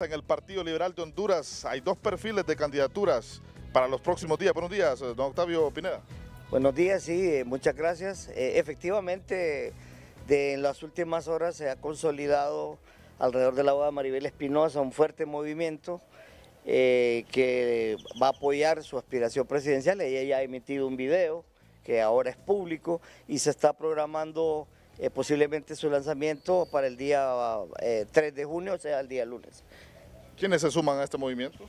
En el Partido Liberal de Honduras hay dos perfiles de candidaturas para los próximos días. Buenos días, don Octavio Pineda. Buenos días, sí, eh, muchas gracias. Eh, efectivamente, de, en las últimas horas se ha consolidado alrededor de la boda Maribel Espinosa un fuerte movimiento eh, que va a apoyar su aspiración presidencial. Ella ya ha emitido un video que ahora es público y se está programando posiblemente su lanzamiento para el día 3 de junio, o sea, el día lunes. ¿Quiénes se suman a este movimiento?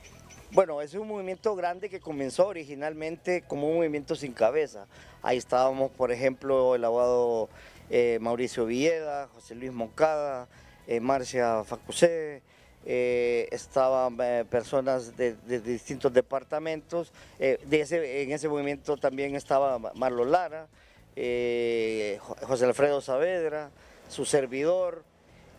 Bueno, es un movimiento grande que comenzó originalmente como un movimiento sin cabeza. Ahí estábamos, por ejemplo, el abogado eh, Mauricio Villeda, José Luis Moncada, eh, Marcia Facusé, eh, estaban personas de, distintos departamentos. de en ese movimiento también estaba Marlon Lara, José Alfredo Saavedra, su servidor,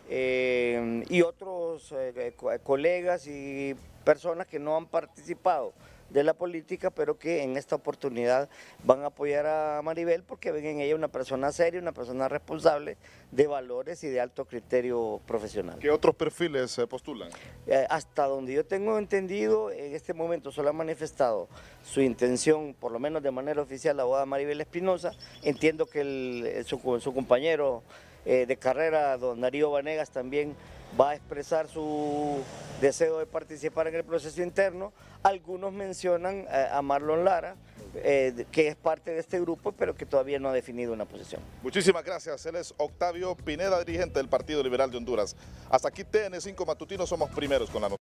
eh, y otros eh, colegas y personas que no han participado de la política, pero que en esta oportunidad van a apoyar a Maribel porque ven en ella una persona seria, una persona responsable de valores y de alto criterio profesional. ¿Qué otros perfiles se postulan? Eh, hasta donde yo tengo entendido, en este momento solo ha manifestado su intención, por lo menos de manera oficial, la abogada Maribel Espinosa. Entiendo que su, su compañero eh, de carrera, don Darío Vanegas, también va a expresar su deseo de participar en el proceso interno. Algunos mencionan eh, a Marlon Lara, eh, que es parte de este grupo, pero que todavía no ha definido una posición. Muchísimas gracias. Él es Octavio Pineda, dirigente del Partido Liberal de Honduras. Hasta aquí TN5 Matutino, somos primeros con la noticia.